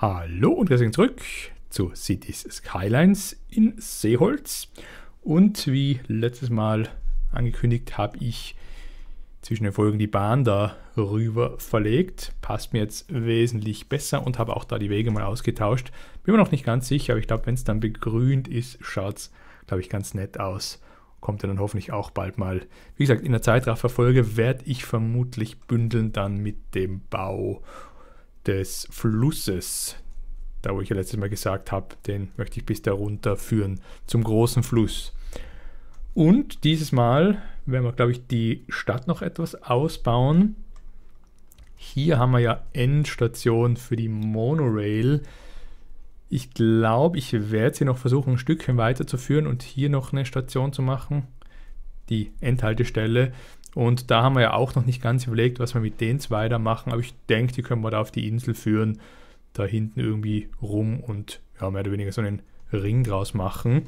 Hallo und herzlich zurück zu Cities Skylines in Seeholz. Und wie letztes Mal angekündigt, habe ich zwischen den Folgen die Bahn da rüber verlegt. Passt mir jetzt wesentlich besser und habe auch da die Wege mal ausgetauscht. Bin mir noch nicht ganz sicher, aber ich glaube, wenn es dann begrünt ist, schaut es, glaube ich, ganz nett aus. Kommt dann hoffentlich auch bald mal. Wie gesagt, in der Zeitrafferfolge werde ich vermutlich bündeln dann mit dem Bau des Flusses, da wo ich ja letztes Mal gesagt habe, den möchte ich bis da runter führen zum großen Fluss. Und dieses Mal werden wir, glaube ich, die Stadt noch etwas ausbauen. Hier haben wir ja Endstation für die Monorail. Ich glaube, ich werde sie noch versuchen, ein Stückchen weiterzuführen und hier noch eine Station zu machen. Die Endhaltestelle. Und da haben wir ja auch noch nicht ganz überlegt, was wir mit den zwei da machen, aber ich denke, die können wir da auf die Insel führen, da hinten irgendwie rum und ja, mehr oder weniger so einen Ring draus machen.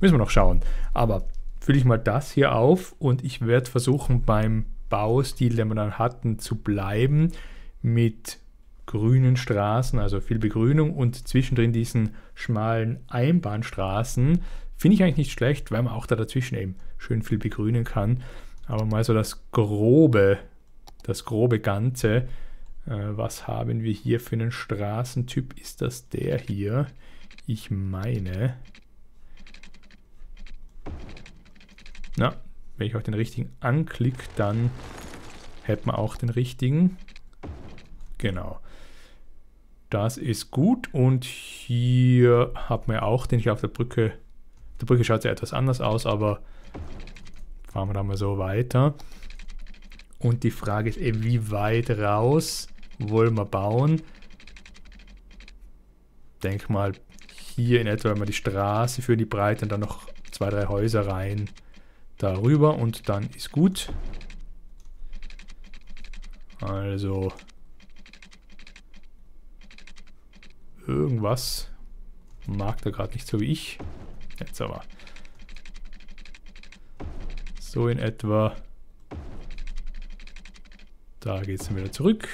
Müssen wir noch schauen. Aber fülle ich mal das hier auf und ich werde versuchen, beim Baustil, den wir dann hatten, zu bleiben mit grünen Straßen, also viel Begrünung und zwischendrin diesen schmalen Einbahnstraßen. Finde ich eigentlich nicht schlecht, weil man auch da dazwischen eben schön viel begrünen kann. Aber mal so das grobe, das grobe Ganze. Äh, was haben wir hier für einen Straßentyp? Ist das der hier? Ich meine. Na, wenn ich auch den richtigen anklicke, dann hätte man auch den richtigen. Genau. Das ist gut. Und hier hat man auch den hier auf der Brücke. Der Brücke schaut ja etwas anders aus, aber fahren wir da mal so weiter. Und die Frage ist eben, wie weit raus wollen wir bauen? Denk mal hier in etwa, wenn wir die Straße für die Breite und dann noch zwei, drei Häuser rein darüber und dann ist gut. Also irgendwas mag da gerade nicht so wie ich. Jetzt aber. So in etwa. Da geht es dann wieder zurück.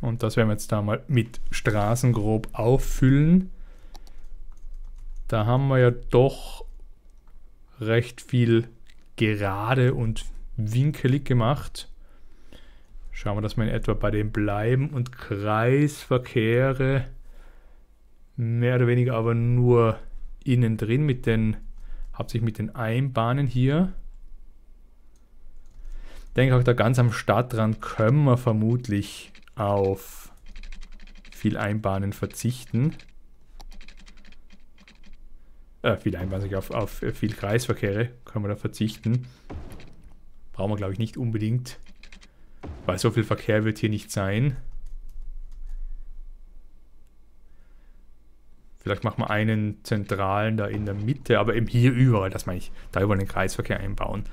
Und das werden wir jetzt da mal mit Straßen grob auffüllen. Da haben wir ja doch recht viel gerade und winkelig gemacht. Schauen wir, dass wir in etwa bei dem bleiben und Kreisverkehre mehr oder weniger aber nur innen drin mit den, hauptsächlich mit den Einbahnen hier. Ich denke auch da ganz am Stadtrand können wir vermutlich auf viel Einbahnen verzichten. Äh, viel Einbahnen, auf, auf viel Kreisverkehre können wir da verzichten. Brauchen wir glaube ich nicht unbedingt, weil so viel Verkehr wird hier nicht sein. Vielleicht machen wir einen zentralen da in der Mitte, aber eben hier überall, das meine ich, da über den Kreisverkehr einbauen.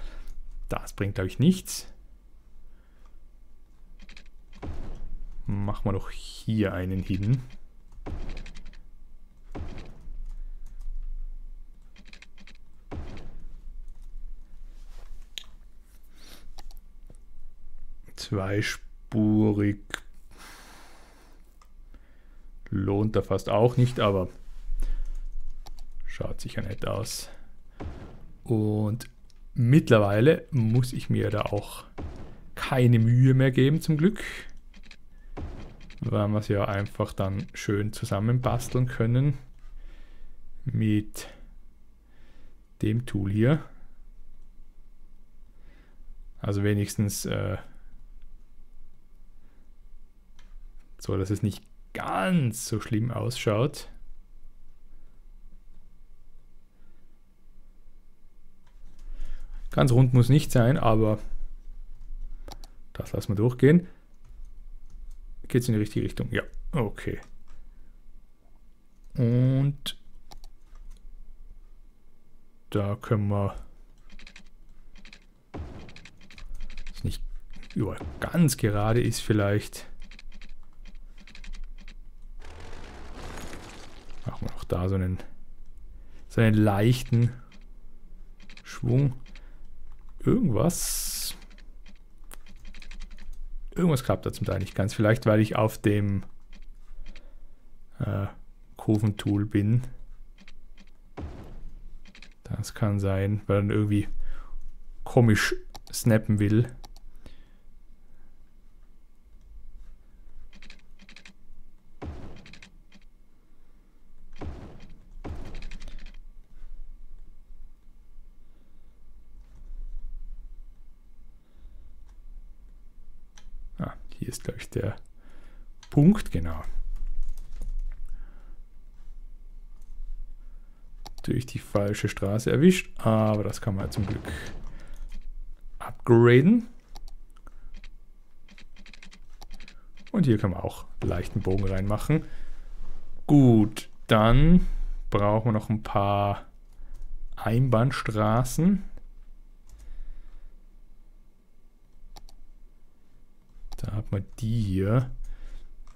Das bringt, glaube ich, nichts. Machen wir doch hier einen hin. Zweispurig lohnt da fast auch nicht, aber Schaut sicher nett aus. Und mittlerweile muss ich mir da auch keine Mühe mehr geben, zum Glück. Weil wir es ja einfach dann schön zusammenbasteln können mit dem Tool hier. Also wenigstens äh, so, dass es nicht ganz so schlimm ausschaut. Ganz rund muss nicht sein, aber das lassen wir durchgehen. Geht es in die richtige Richtung? Ja, okay. Und da können wir nicht überall ganz gerade ist vielleicht. Machen wir auch da so einen, so einen leichten Schwung irgendwas. irgendwas klappt da zum Teil nicht ganz. Vielleicht, weil ich auf dem äh, Kurventool bin. Das kann sein, weil dann irgendwie komisch snappen will. Ah, hier ist, glaube der Punkt, genau. durch die falsche Straße erwischt, aber das kann man zum Glück upgraden. Und hier kann man auch leichten Bogen reinmachen. Gut, dann brauchen wir noch ein paar Einbahnstraßen. Man die hier.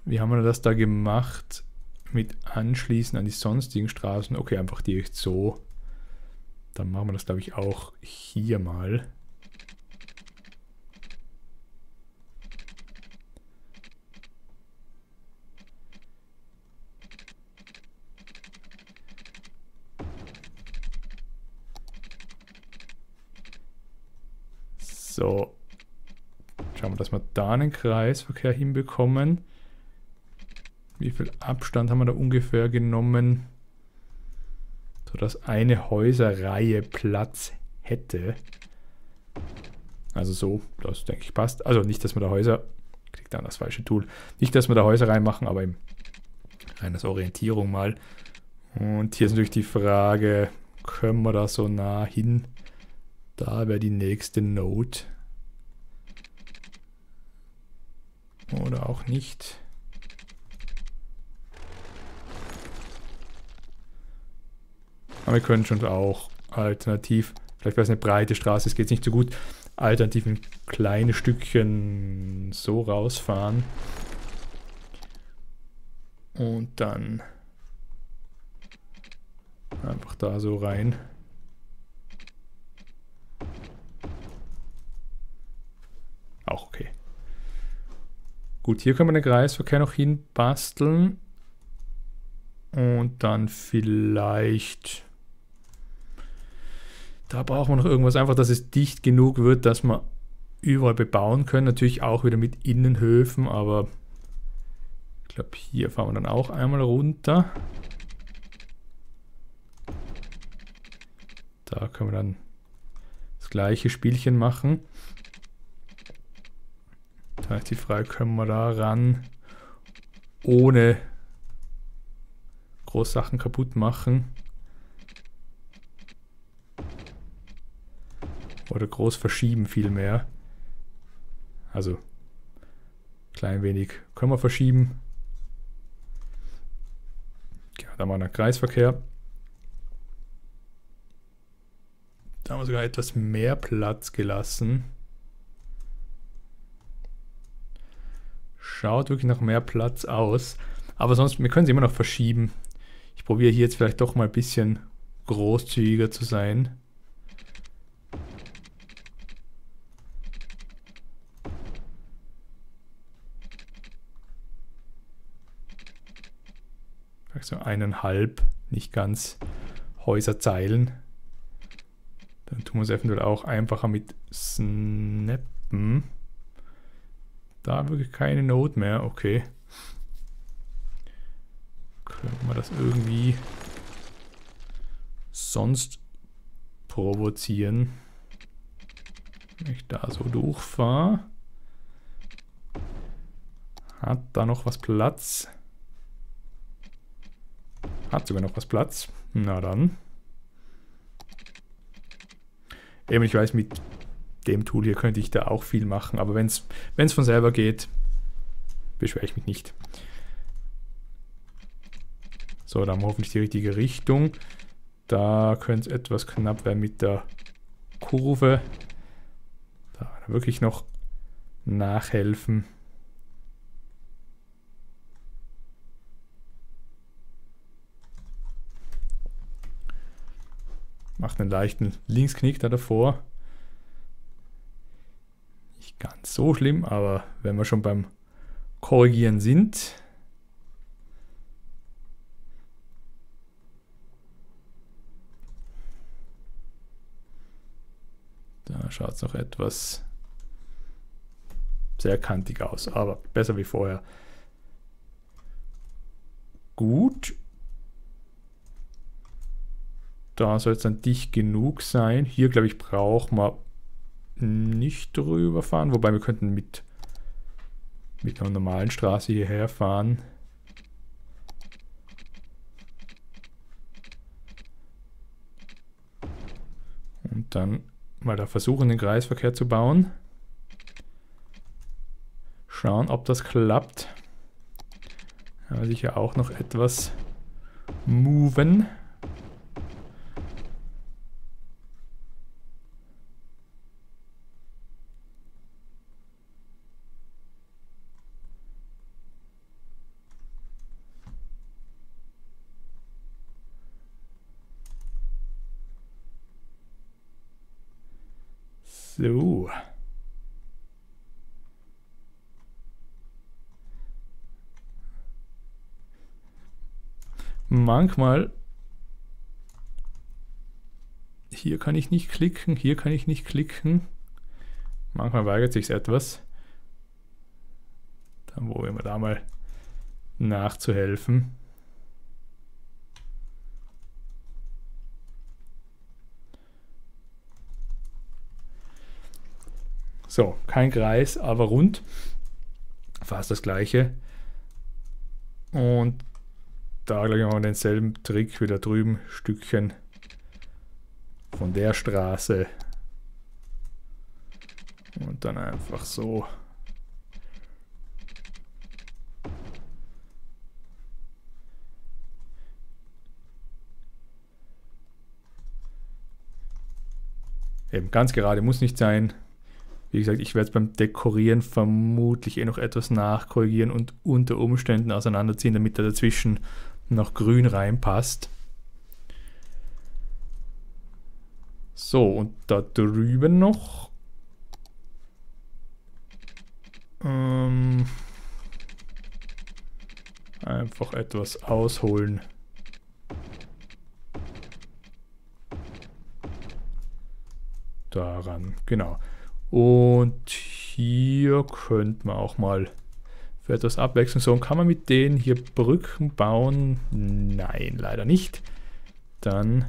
Wie haben wir das da gemacht? mit anschließen an die sonstigen Straßen. Okay, einfach direkt so. Dann machen wir das, glaube ich, auch hier mal. So. Schauen wir, dass wir da einen Kreisverkehr hinbekommen. Wie viel Abstand haben wir da ungefähr genommen, sodass eine Häuserreihe Platz hätte? Also so, das denke ich passt. Also nicht, dass wir da Häuser, kriegt dann das falsche Tool, nicht, dass wir da Häuser reinmachen, aber rein als Orientierung mal. Und hier ist natürlich die Frage, können wir da so nah hin? Da wäre die nächste Node. Oder auch nicht. Aber wir können schon auch alternativ, vielleicht wäre es eine breite Straße, es geht nicht so gut, alternativ ein kleines Stückchen so rausfahren. Und dann einfach da so rein. Auch okay. Gut, hier können wir den Kreisverkehr noch hinbasteln. Und dann vielleicht da brauchen wir noch irgendwas, einfach, dass es dicht genug wird, dass wir überall bebauen können. Natürlich auch wieder mit Innenhöfen, aber ich glaube, hier fahren wir dann auch einmal runter. Da können wir dann das gleiche Spielchen machen. Da die Frage, können wir da ran, ohne Großsachen kaputt machen. Oder groß verschieben vielmehr. Also klein wenig können wir verschieben. Ja, da haben wir einen Kreisverkehr. Da haben wir sogar etwas mehr Platz gelassen. Schaut wirklich nach mehr Platz aus. Aber sonst, wir können sie immer noch verschieben. Ich probiere hier jetzt vielleicht doch mal ein bisschen großzügiger zu sein. so eineinhalb, nicht ganz Häuserzeilen. Dann tun wir es eventuell auch einfacher mit Snappen. Da wirklich keine Not mehr, okay. Können wir das irgendwie sonst provozieren? Wenn ich da so durchfahre. Hat da noch was Platz? Hat sogar noch was Platz. Na dann. Eben, ich weiß, mit dem Tool hier könnte ich da auch viel machen, aber wenn es von selber geht, beschwere ich mich nicht. So, da haben wir hoffentlich die richtige Richtung. Da könnte es etwas knapp werden mit der Kurve. Da wirklich noch nachhelfen. Macht einen leichten Linksknick da davor. Ganz so schlimm, aber wenn wir schon beim Korrigieren sind, da schaut es noch etwas sehr kantig aus, aber besser wie vorher. Gut. Da soll es dann dicht genug sein. Hier, glaube ich, braucht man nicht drüber fahren, wobei wir könnten mit, mit einer normalen Straße hierher fahren. Und dann mal da versuchen, den Kreisverkehr zu bauen. Schauen, ob das klappt. Ja, sicher auch noch etwas moven. So. Manchmal hier kann ich nicht klicken, hier kann ich nicht klicken. Manchmal weigert sich etwas. Dann wo immer da mal nachzuhelfen. So, kein Kreis, aber rund. Fast das gleiche. Und da gleich mal denselben Trick wieder drüben, Stückchen von der Straße. Und dann einfach so. Eben ganz gerade muss nicht sein. Wie gesagt, ich werde es beim Dekorieren vermutlich eh noch etwas nachkorrigieren und unter Umständen auseinanderziehen, damit er dazwischen noch grün reinpasst. So, und da drüben noch. Ähm, einfach etwas ausholen. Daran, genau. Und hier könnte man auch mal für etwas Abwechslung sorgen. Kann man mit denen hier Brücken bauen? Nein, leider nicht. Dann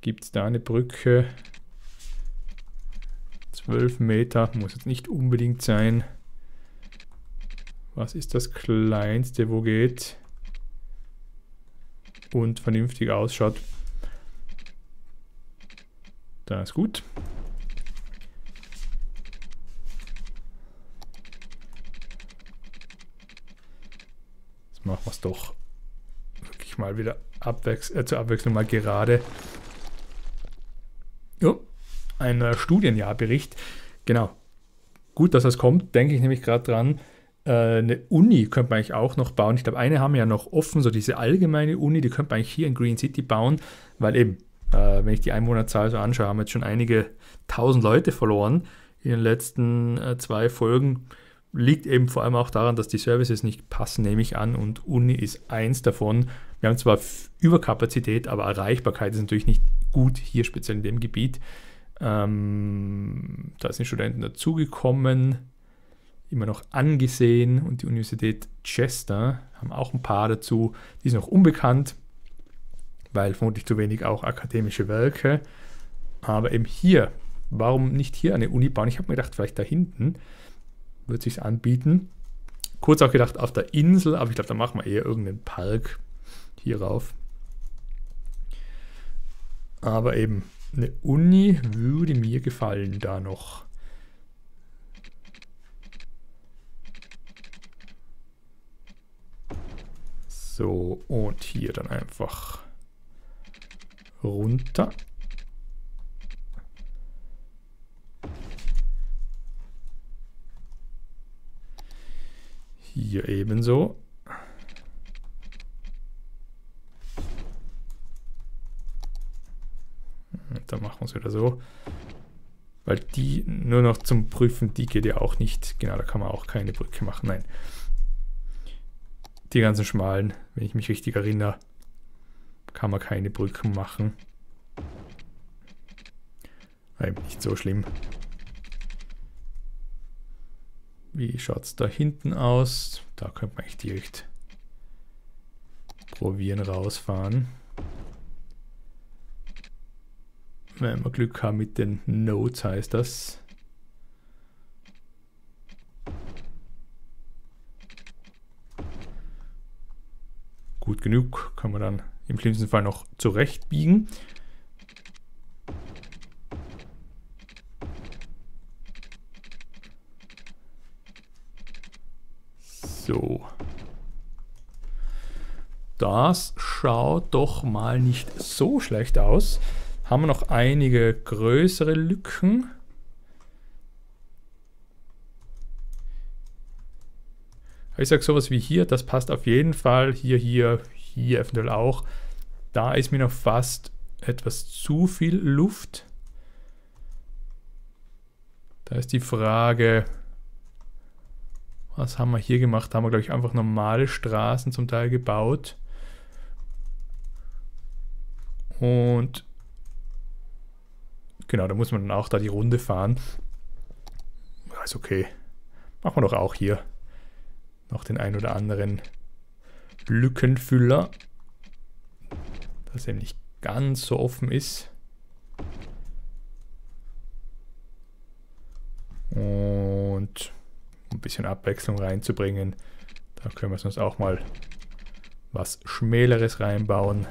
gibt es da eine Brücke. 12 Meter, muss jetzt nicht unbedingt sein. Was ist das kleinste, wo geht? Und vernünftig ausschaut. Da ist gut. Machen wir es doch wirklich mal wieder abwechs äh, zur Abwechslung mal gerade. Jo, ein äh, Studienjahrbericht. Genau. Gut, dass das kommt, denke ich nämlich gerade dran. Äh, eine Uni könnte man eigentlich auch noch bauen. Ich glaube, eine haben wir ja noch offen, so diese allgemeine Uni, die könnte man eigentlich hier in Green City bauen, weil eben, äh, wenn ich die Einwohnerzahl so anschaue, haben jetzt schon einige tausend Leute verloren in den letzten äh, zwei Folgen liegt eben vor allem auch daran, dass die Services nicht passen, nehme ich an, und Uni ist eins davon. Wir haben zwar Überkapazität, aber Erreichbarkeit ist natürlich nicht gut hier, speziell in dem Gebiet. Ähm, da sind Studenten dazugekommen, immer noch angesehen und die Universität Chester haben auch ein paar dazu, die sind noch unbekannt, weil vermutlich zu wenig auch akademische Werke. Aber eben hier, warum nicht hier eine Uni bauen? Ich habe mir gedacht, vielleicht da hinten wird sich anbieten. Kurz auch gedacht auf der Insel, aber ich glaube, da machen wir eher irgendeinen Park hier rauf. Aber eben eine Uni würde mir gefallen da noch. So, und hier dann einfach runter. Hier ebenso. Und dann machen wir es wieder so. Weil die nur noch zum Prüfen, die geht ja auch nicht. Genau, da kann man auch keine Brücke machen. Nein. Die ganzen schmalen, wenn ich mich richtig erinnere, kann man keine Brücken machen. Nein, nicht so schlimm. Wie schaut es da hinten aus? Da könnte man echt direkt probieren rausfahren. Wenn wir Glück haben mit den Nodes heißt das. Gut genug, kann man dann im schlimmsten Fall noch zurechtbiegen. So. Das schaut doch mal nicht so schlecht aus. Haben wir noch einige größere Lücken. Ich sage sowas wie hier, das passt auf jeden Fall. Hier, hier, hier eventuell auch. Da ist mir noch fast etwas zu viel Luft. Da ist die Frage, was haben wir hier gemacht? Da haben wir, glaube ich, einfach normale Straßen zum Teil gebaut. Und genau, da muss man dann auch da die Runde fahren. Ist okay. Machen wir doch auch hier noch den ein oder anderen Lückenfüller, dass er nicht ganz so offen ist. Und ein bisschen Abwechslung reinzubringen. Da können wir uns auch mal was Schmäleres reinbauen.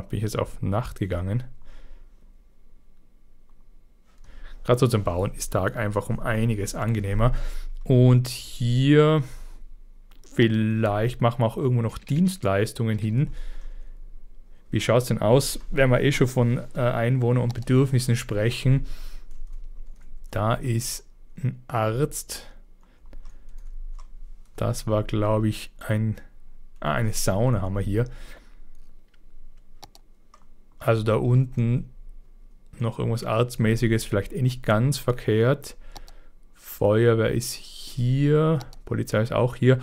Bin ich jetzt auf Nacht gegangen. Gerade so zum Bauen ist Tag einfach um einiges angenehmer. Und hier vielleicht machen wir auch irgendwo noch Dienstleistungen hin. Wie schaut es denn aus, wenn wir eh schon von äh, Einwohnern und Bedürfnissen sprechen? Da ist ein Arzt. Das war, glaube ich, ein, ah, eine Sauna haben wir hier. Also da unten noch irgendwas Arztmäßiges, vielleicht eh nicht ganz verkehrt. Feuerwehr ist hier, Polizei ist auch hier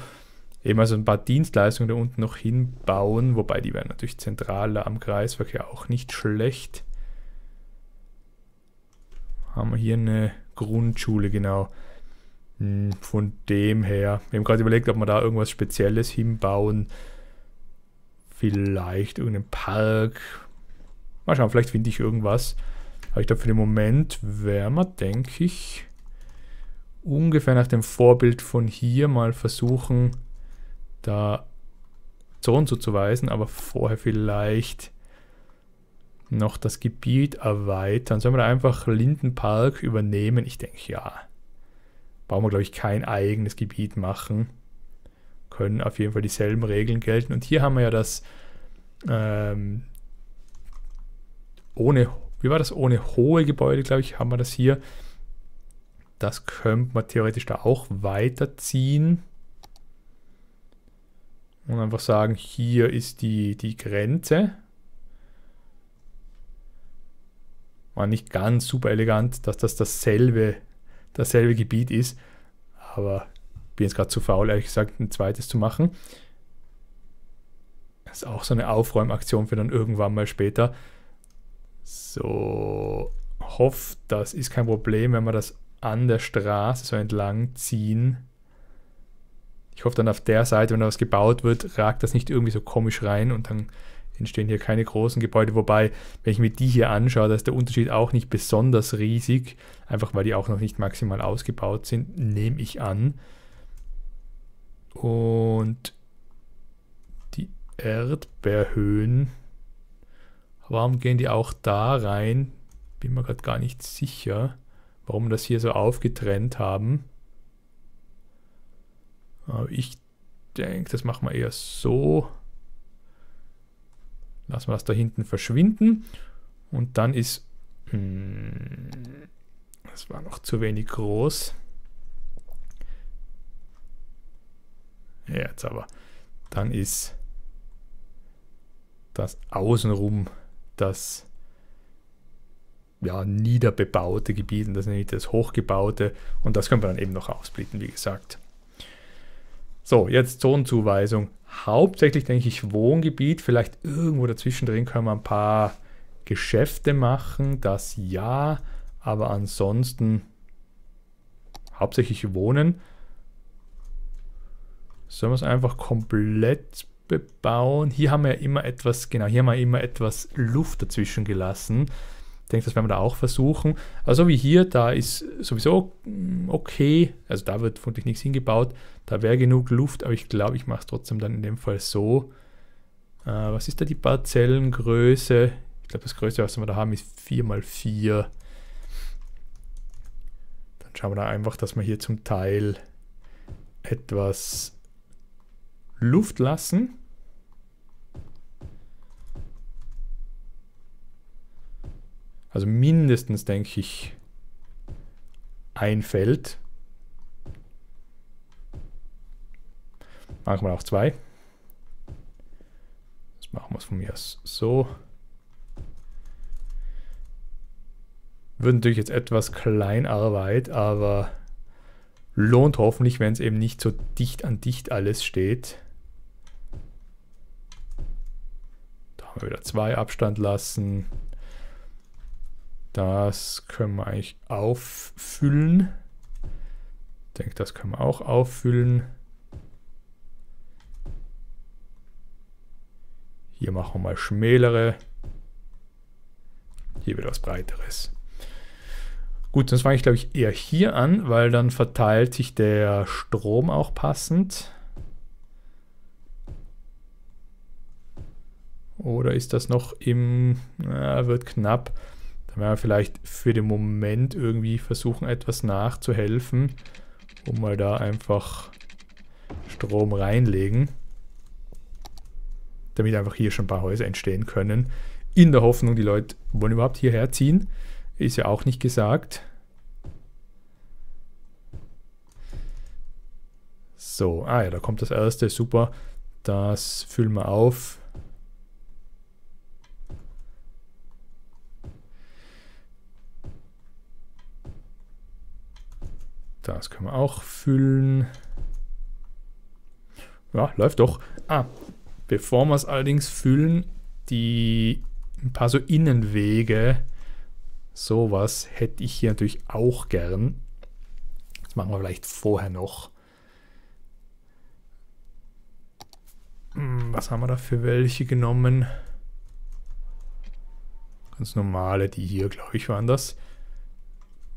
eben also ein paar Dienstleistungen da unten noch hinbauen, wobei die wären natürlich zentraler am Kreisverkehr auch nicht schlecht. Haben wir hier eine Grundschule, genau. Hm, von dem her, wir haben gerade überlegt, ob wir da irgendwas Spezielles hinbauen. Vielleicht irgendeinen Park. Mal schauen, vielleicht finde ich irgendwas. Aber ich glaube, für den Moment werden wir, denke ich, ungefähr nach dem Vorbild von hier mal versuchen, da Zonen zuzuweisen, aber vorher vielleicht noch das Gebiet erweitern. Sollen wir da einfach Lindenpark übernehmen? Ich denke ja. Brauchen wir, glaube ich, kein eigenes Gebiet machen. Können auf jeden Fall dieselben Regeln gelten. Und hier haben wir ja das ähm, ohne, wie war das? Ohne hohe Gebäude, glaube ich, haben wir das hier. Das könnte man theoretisch da auch weiterziehen. Und einfach sagen, hier ist die, die Grenze. War nicht ganz super elegant, dass das dasselbe, dasselbe Gebiet ist. Aber bin jetzt gerade zu faul, ehrlich gesagt, ein zweites zu machen. Das ist auch so eine Aufräumaktion für dann irgendwann mal später. So, hofft, das ist kein Problem, wenn wir das an der Straße so entlang ziehen. Ich hoffe dann auf der Seite, wenn da was gebaut wird, ragt das nicht irgendwie so komisch rein und dann entstehen hier keine großen Gebäude. Wobei, wenn ich mir die hier anschaue, da ist der Unterschied auch nicht besonders riesig, einfach weil die auch noch nicht maximal ausgebaut sind, nehme ich an. Und die Erdbeerhöhen, warum gehen die auch da rein? Bin mir gerade gar nicht sicher, warum das hier so aufgetrennt haben. Aber ich denke, das machen wir eher so. Lassen wir das da hinten verschwinden. Und dann ist... Hm, das war noch zu wenig groß. Ja, jetzt aber. Dann ist das außenrum das ja, niederbebaute Gebiet und das ist nämlich das hochgebaute und das können wir dann eben noch ausblitten, wie gesagt. So, jetzt Zonenzuweisung. Hauptsächlich denke ich Wohngebiet, vielleicht irgendwo dazwischen drin können wir ein paar Geschäfte machen, das ja, aber ansonsten hauptsächlich Wohnen. Sollen wir es einfach komplett bebauen? Hier haben wir immer etwas, genau, hier haben wir immer etwas Luft dazwischen gelassen. Ich denke, das werden wir da auch versuchen. Also wie hier, da ist sowieso mm, okay. Also da wird vermutlich nichts hingebaut. Da wäre genug Luft, aber ich glaube, ich mache es trotzdem dann in dem Fall so. Äh, was ist da die Parzellengröße? Ich glaube, das größte, was wir da haben, ist 4x4. Dann schauen wir da einfach, dass wir hier zum Teil etwas Luft lassen. Also mindestens, denke ich, ein Feld. Wir auch zwei. Das machen wir es von mir aus so. Wird natürlich jetzt etwas Kleinarbeit, aber lohnt hoffentlich, wenn es eben nicht so dicht an dicht alles steht. Da haben wir wieder zwei Abstand lassen. Das können wir eigentlich auffüllen. Ich denke, das können wir auch auffüllen. Hier machen wir mal schmälere. Hier wird was breiteres. Gut, sonst fange ich glaube ich eher hier an, weil dann verteilt sich der Strom auch passend. Oder ist das noch im, na, wird knapp. Dann werden wir vielleicht für den Moment irgendwie versuchen, etwas nachzuhelfen, um mal da einfach Strom reinlegen, damit einfach hier schon ein paar Häuser entstehen können. In der Hoffnung, die Leute wollen überhaupt hierher ziehen. Ist ja auch nicht gesagt. So, ah ja, da kommt das erste, super. Das füllen wir auf. Das können wir auch füllen. Ja, läuft doch. Ah, bevor wir es allerdings füllen, die ein paar so Innenwege Sowas hätte ich hier natürlich auch gern. Das machen wir vielleicht vorher noch. Hm, was haben wir da für welche genommen? Ganz normale, die hier, glaube ich, waren das.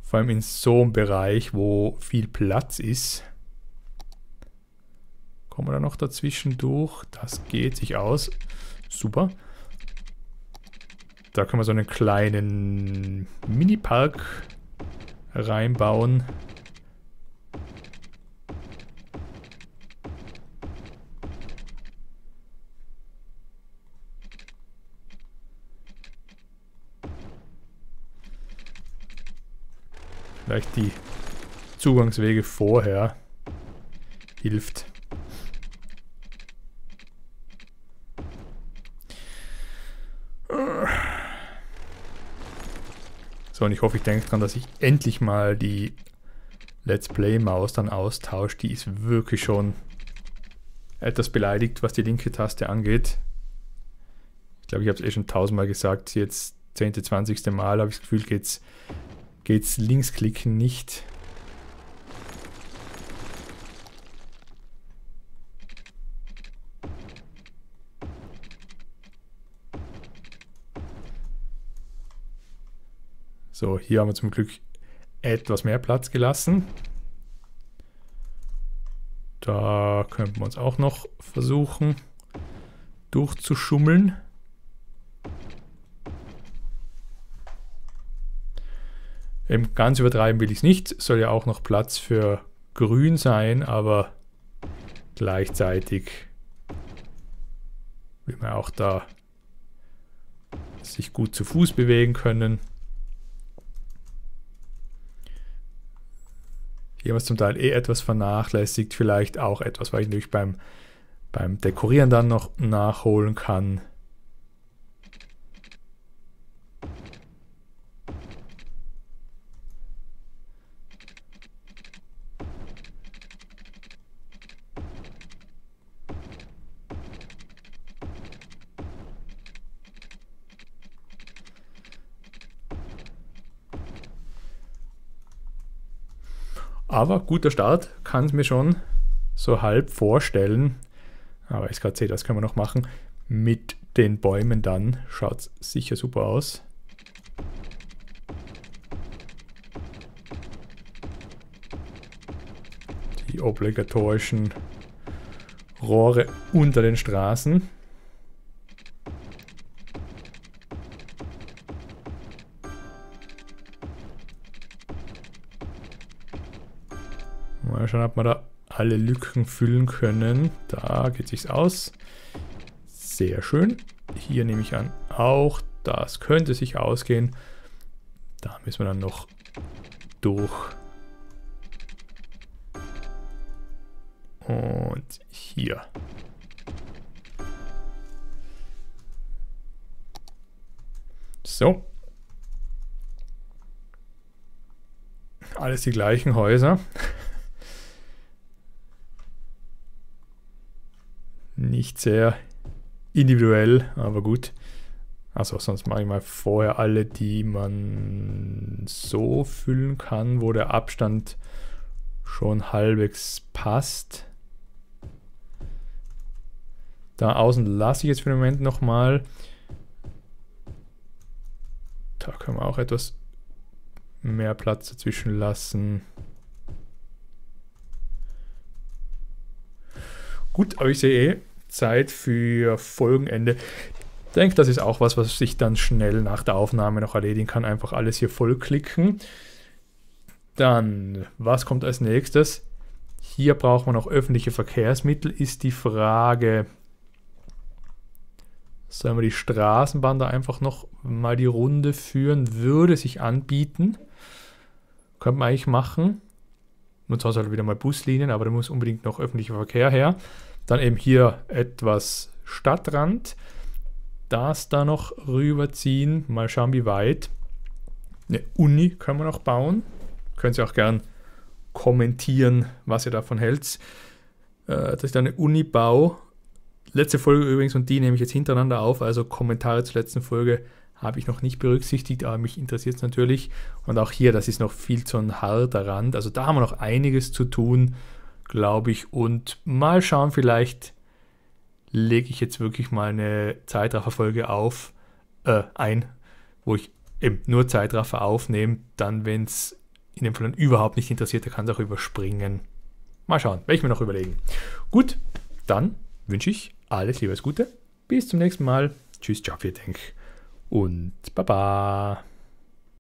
Vor allem in so einem Bereich, wo viel Platz ist. Kommen wir da noch dazwischen durch? Das geht sich aus. Super. Da können wir so einen kleinen Mini-Park reinbauen. Vielleicht die Zugangswege vorher hilft. So, und ich hoffe, ich denke dran, dass ich endlich mal die Let's Play-Maus dann austausche. Die ist wirklich schon etwas beleidigt, was die linke Taste angeht. Ich glaube, ich habe es eh schon tausendmal gesagt. Jetzt 10., 20. Mal habe ich das Gefühl, geht's, geht's Linksklicken nicht. So, hier haben wir zum Glück etwas mehr Platz gelassen. Da könnten wir uns auch noch versuchen durchzuschummeln. Eben ganz übertreiben will ich es nicht. Soll ja auch noch Platz für Grün sein, aber gleichzeitig will man auch da sich gut zu Fuß bewegen können. Hier haben wir es zum Teil eh etwas vernachlässigt, vielleicht auch etwas, weil ich natürlich beim, beim Dekorieren dann noch nachholen kann. Aber guter Start, kann es mir schon so halb vorstellen. Aber sehe, das können wir noch machen. Mit den Bäumen dann schaut es sicher super aus. Die obligatorischen Rohre unter den Straßen. Schauen, ob wir da alle Lücken füllen können. Da geht sich's aus. Sehr schön. Hier nehme ich an auch. Das könnte sich ausgehen. Da müssen wir dann noch durch. Und hier. So. Alles die gleichen Häuser. Nicht sehr individuell, aber gut. Also sonst mache ich mal vorher alle, die man so füllen kann, wo der Abstand schon halbwegs passt. Da außen lasse ich jetzt für den Moment nochmal. Da können wir auch etwas mehr Platz dazwischen lassen. Gut, aber ich sehe eh Zeit für Folgenende. Ich denke, das ist auch was, was ich dann schnell nach der Aufnahme noch erledigen kann. Einfach alles hier vollklicken. Dann, was kommt als nächstes? Hier braucht man noch öffentliche Verkehrsmittel. Ist die Frage, sollen wir die Straßenbahn da einfach noch mal die Runde führen? Würde sich anbieten. Könnte man eigentlich machen. Nur zwar halt wieder mal Buslinien, aber da muss unbedingt noch öffentlicher Verkehr her. Dann eben hier etwas Stadtrand. Das da noch rüberziehen. Mal schauen, wie weit. Eine Uni können wir noch bauen. Könnt ihr auch gern kommentieren, was ihr davon hält. Äh, dass ich da eine Uni baue. Letzte Folge übrigens und die nehme ich jetzt hintereinander auf. Also Kommentare zur letzten Folge habe ich noch nicht berücksichtigt, aber mich interessiert es natürlich. Und auch hier, das ist noch viel zu ein harter Rand. Also da haben wir noch einiges zu tun, glaube ich. Und mal schauen, vielleicht lege ich jetzt wirklich mal eine Zeitrafferfolge auf, äh, ein, wo ich eben nur Zeitraffer aufnehme. Dann, wenn es in dem Fall überhaupt nicht interessiert, dann kann es auch überspringen. Mal schauen, werde ich mir noch überlegen. Gut, dann wünsche ich alles Liebe, alles Gute. Bis zum nächsten Mal. Tschüss, ciao, vielen Dank und Baba.